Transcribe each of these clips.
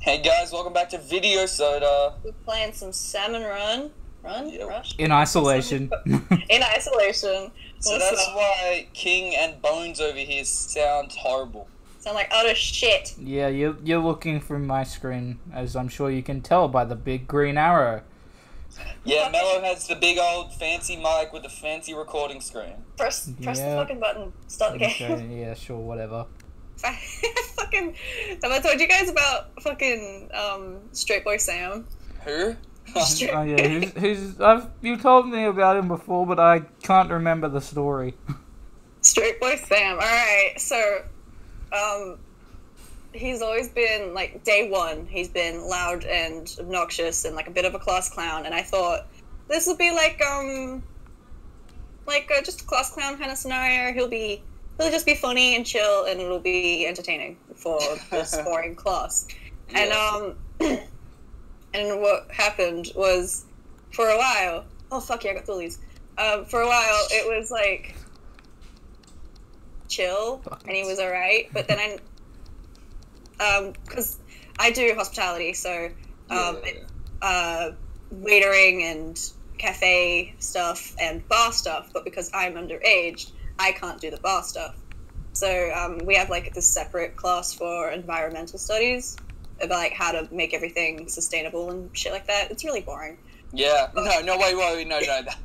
Hey guys, welcome back to Video Soda. We're playing some Salmon Run. Run? Yep. Rush? In isolation. In isolation. So What's that's up? why King and Bones over here sound horrible. Sound like utter shit. yeah, you're, you're looking through my screen, as I'm sure you can tell by the big green arrow. Yeah, Mello has the big old fancy mic with the fancy recording screen. Press press the fucking button. Start the game. Okay, yeah, sure, whatever. fucking have I told you guys about fucking um Straight Boy Sam? Who? Straight, Oh yeah, who's, who's I've you told me about him before, but I can't remember the story. Straight Boy Sam. Alright, so um he's always been like day one, he's been loud and obnoxious and like a bit of a class clown and I thought this will be like um like uh, just a class clown kind of scenario. He'll be he'll just be funny and chill and it'll be entertaining for this boring class. And um and what happened was for a while oh fuck yeah I got bullies. Um for a while it was like chill and he was alright. But then I um because I do hospitality so um Yeah. uh waitering and cafe stuff and bar stuff, but because I'm underage, I can't do the bar stuff. So um, we have like this separate class for environmental studies about like how to make everything sustainable and shit like that. It's really boring. Yeah. No, no, wait, wait, wait, no, no. that-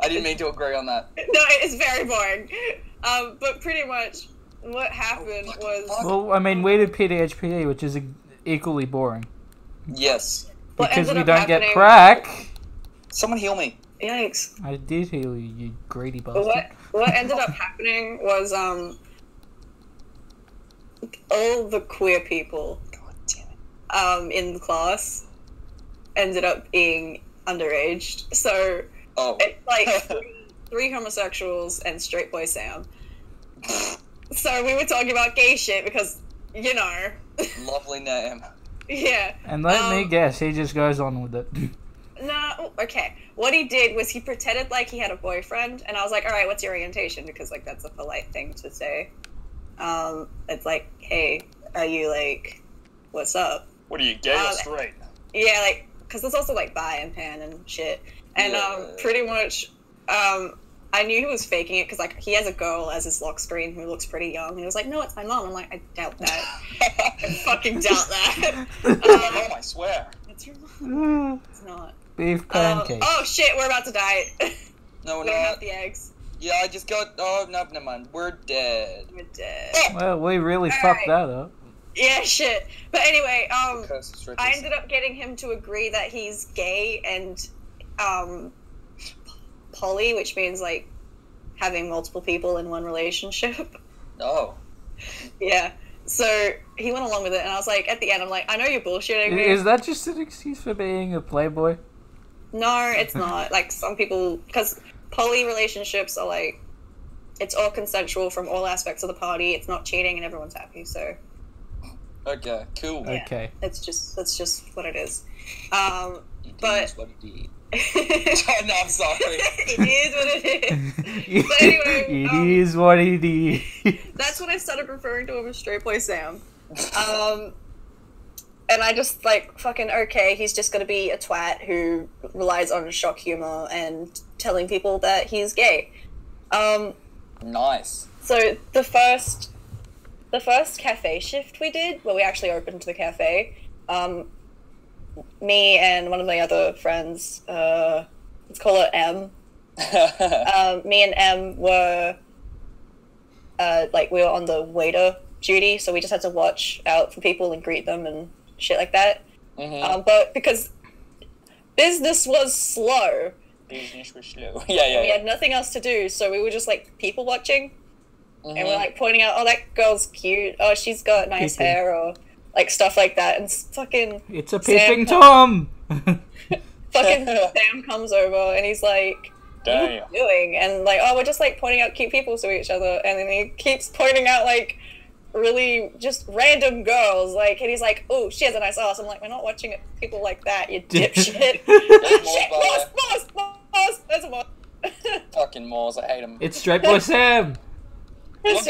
I didn't mean to agree on that. No, it's very boring. Um, but pretty much what happened fuck, was fuck. Well, I mean, we did PDHPE, which is e- equally boring Yes. because we don't get crack. Someone heal me. Yikes. I did heal you, you greedy bastard. what what ended up happening was um all the queer people God damn it. um, in the class ended up being underaged. So Oh. it's like three, three homosexuals and straight boy Sam. So we were talking about gay shit because, you know, Lovely name. yeah. And let me Um, guess, he just goes on with it. No, okay. What he did was he pretended like he had a boyfriend, and I was like, all right, what's your orientation? Because, like, that's a polite thing to say. Um, it's like, hey, are you, like, what's up? What are you, gay or or Um, straight? Yeah, like, because there's also like bi and pan and shit. And um, pretty much, um, I knew he was faking it because like he has a girl as his lock screen who looks pretty young. And he was like, "No, it's my mom." I'm like, "I doubt that. I fucking doubt that." My um, mom, I swear. it's your mom. It's not. Beef Um, pancakes. oh shit, we're about to die. No, we we're don't not. the eggs. Yeah, I just got. Oh, no, never mind. We're dead. We're dead. Well, we really All fucked right. that up. Yeah, shit. But anyway, um, Curse of straight I ended up getting him to agree that he's gay and um poly, which means like having multiple people in one relationship. Oh. yeah. So he went along with it and I was like at the end I'm like, I know you're bullshitting me. Is that just an excuse for being a playboy? No, it's not. like some people because poly relationships are like it's all consensual from all aspects of the party. It's not cheating and everyone's happy, so Okay, cool. Yeah. Okay. it's just that's just what it is. Um It But- is what it is. it no, I'm sorry. is what it is. But anyway, it um, is what it is. That's when I started referring to him as Straight Boy Sam. Um, and I just like fucking okay. He's just gonna be a twat who relies on shock humor and telling people that he's gay. Um, Nice. so the first, the first cafe shift we did, where we actually opened the cafe, um, me and one of my other friends, uh, let's call it M, um, me and M were uh, like we were on the waiter duty, so we just had to watch out for people and greet them and shit like that. Mhm. Um, but because business was slow, Business was slow. Yeah, yeah, we yeah. had nothing else to do, so we were just like people watching, and we're Mhm. like pointing out, "Oh, that girl's cute. Oh, she's got nice Peeping. hair," or like stuff like that. And s- fucking it's a Sam peeping com- tom. fucking Sam comes over and he's like. what are you doing? And like, oh, we're just like pointing out cute people to each other, and then he keeps pointing out like really just random girls, like, and he's like, oh, she has a nice ass. I'm like, we're not watching it, people like that, you dipshit. Shit, by boss, boss, boss, there's a boss. Fucking Maws, I hate him. it's straight boy Sam. It's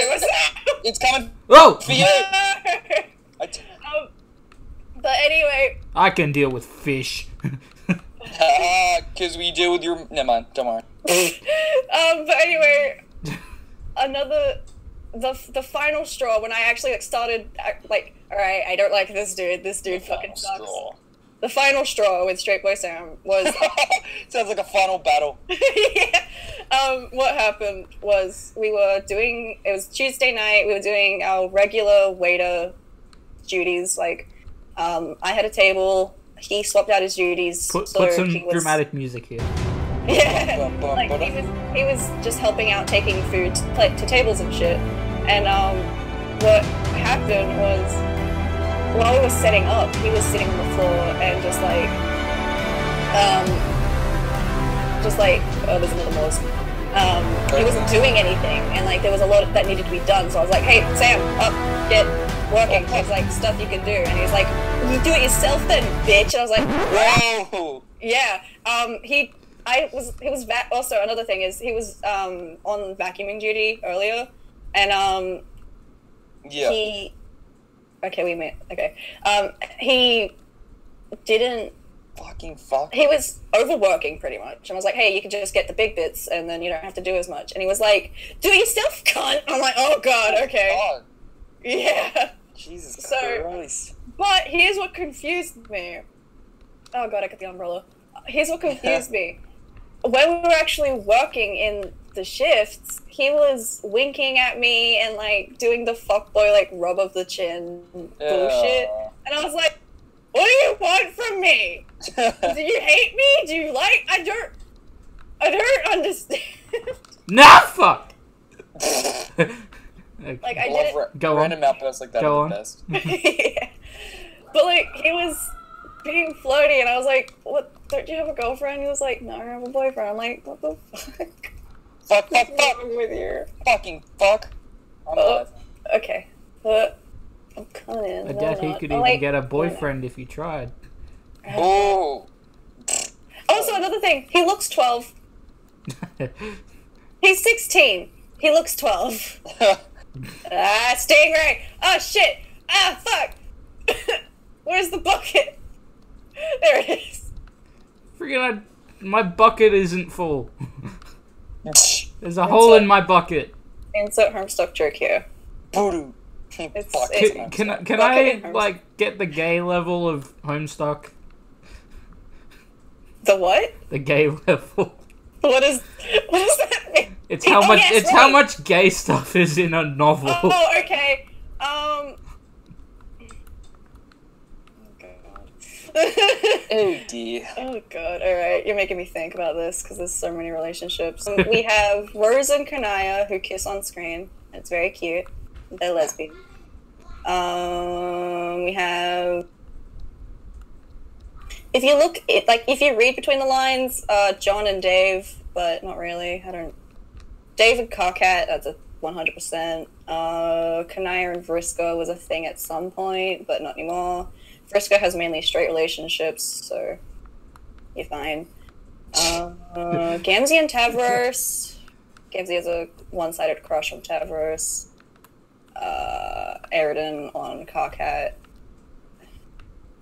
It's coming Oh. for you. I t- um, but anyway, I can deal with fish. Because we deal with your. Never mind. Don't worry. um, but anyway, another the the final straw when I actually like started like, all right, I don't like this dude. This dude fucking sucks. Straw. The final straw with Straight Boy Sam was Sounds like a final battle. yeah. Um, what happened was we were doing it was Tuesday night. We were doing our regular waiter duties. Like, um, I had a table. He swapped out his duties. Put, so put some he was- dramatic music here. Yeah. Like he was he was just helping out taking food to, to tables and shit and um what happened was while we were setting up he was sitting on the floor and just like um just like oh there's another Maws. um he wasn't doing anything and like there was a lot that needed to be done so I was like hey Sam up get working there's like stuff you can do and he was like you do it yourself then bitch and I was like Whoa! yeah. Um. He. I was. He was. Va- also, another thing is he was um on vacuuming duty earlier, and um Yeah. he. Okay, we met. Okay. Um. He didn't. Fucking fuck. He was overworking pretty much, and I was like, "Hey, you can just get the big bits, and then you don't have to do as much." And he was like, "Do it yourself, cunt." I'm like, "Oh God, okay, God. yeah." Jesus So- Christ. But here's what confused me. Oh god, I got the umbrella. Here's what confused me. When we were actually working in the shifts, he was winking at me and like doing the fuckboy like rub of the chin bullshit. And I was like, what do you want from me? Do you hate me? Do you like I don't I don't understand. Nah, fuck! like I Love didn't ra- Go on. random outbursts like that Go are on. the best. yeah. But like he was being flirty, and I was like, "What? Don't you have a girlfriend?" He was like, "No, I have a boyfriend." I'm like, "What the fuck? Fuck, fuck, What's fuck. with you?" Fucking fuck. I'm Oh. Okay, but I'm coming. I doubt he could even get a boyfriend if he tried. Oh. Also, another thing, he looks 12. He's 16. He looks 12. Ah, stingray. Oh shit. Ah, fuck. Where's the bucket? There it is. Freaking, I, my bucket isn't full. There's a hole in my bucket. Insert Homestuck joke here. Voodoo. It's- Fuck. it's- Can, can, I- can I like get the gay level of Homestuck? The what? The gay level. What is? What does that mean? It's how Oh, much. yes, it's how much gay stuff is in a novel. Oh, okay. Um. Oh god. Oh dear. Oh god, alright, you're making me think about this because there's so many relationships. we have Rose and Kanaya who kiss on screen. It's very cute. They're lesbian. Um, we have. If you look, it, like if you read between the lines, uh, John and Dave, but not really. I don't. David Karkat, that's a 100%. Uh, Kanaya and Vriska was a thing at some point, but not anymore. Vriska has mainly straight relationships, so you're fine. Uh, Gamzee and Tavros. Gamzee has a one-sided crush on Tavros. Uh, Aradia on Karkat.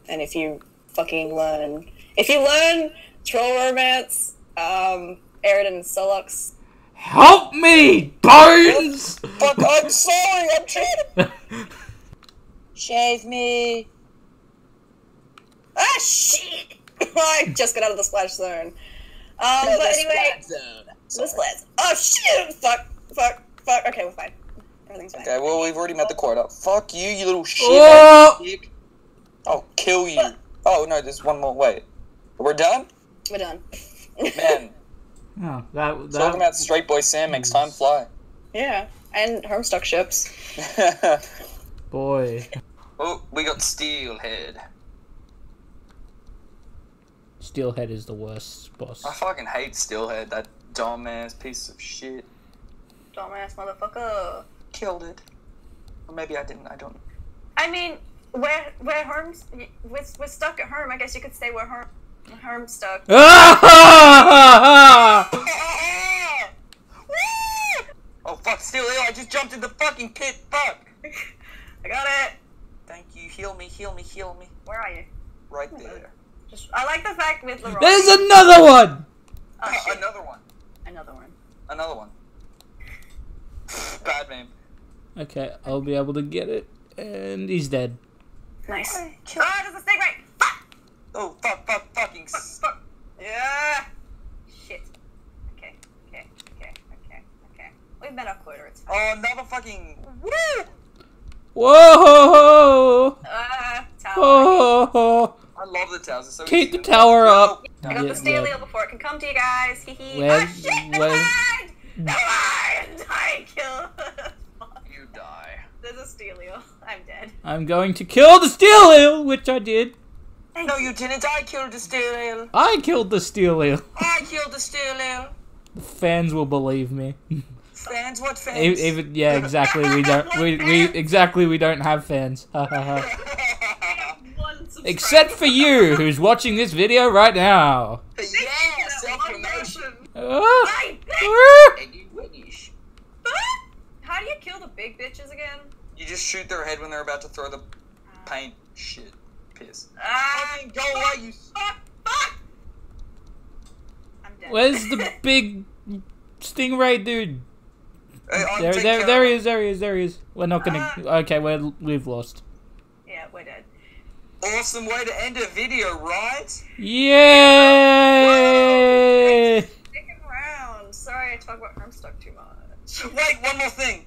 And if you fucking learn, if you learn troll romance, um, Aradia and Sollux. Help me, Bones! Fuck, I'm sorry, I'm trying to shave me. Ah shit! I just got out of the splash zone. Um, but anyway, the splash. Oh shit! Fuck! Fuck! Fuck! Okay, we're fine. Everything's fine. Okay, well, we've already met the quota. Fuck you, you little shit. Oh! I'll kill you. Oh, no, there's one more. Wait. We're done? We're done. Man, Oh, that, that, talking about Straight Boy Sam makes time fly. yeah, and Homestuck ships. boy. oh, we got Steelhead. Steelhead is the worst boss. I fucking hate Steelhead, that dumbass piece of shit. Dumbass motherfucker. Killed it. Or maybe I didn't, I don't I mean, where where Herm's we're, we're stuck at Herm. I guess you could stay where Herm Herm's stuck. Ah! Oh fuck, Steelhead, I just jumped in the fucking pit, fuck! I got it. Thank you, heal me, heal me, heal me. Where are you? right there. Just, I like the fact with LeRoy. There's another one! oh, shit. Another one. Another one. Another one. Bad meme. Okay, I'll be able to get it. And he's dead. Nice. Ah, there's a snake right. Fuck! Oh fuck! Fuck! Fucking. s- Fuck! Yeah! Shit. Okay, okay, okay, okay, okay. We've met our quota, it's fine. Oh, another fucking. Woo! Whoa! Ah, tower. Oh! I love the towers. It's so Keep the to- tower up. I got Yeah, the steel yeah. before it can come to you guys. Hee hee. Where- ah, shit! Never where- mind! Never mind! I kill. You die. There's a steel eel. I'm dead. I'm going to kill the steel which I did. No, you didn't. I killed the steel. I killed the steel. I killed the steel. The fans will believe me. Fans, what fans? Even yeah, exactly. We don't. We, we exactly. We don't have fans. Ha, ha, ha. One subscriber. Except for you, who's watching this video right now. yeah, self-promotion. person. Ah, ah. And you wish. How do you kill the big bitches again? You just shoot their head when they're about to throw the paint. Shit. Piss. Ah, Fucking go away, you. fuck, fuck. I'm dead. Where's the big stingray dude? Hey, There, there, there he is. There he is. There he is. We're not gonna. Okay, we're we've lost. Yeah, we're dead. Awesome way to end a video, right? Yeah. Second round. Sorry, I talk about Homestuck too much. Wait, one more thing.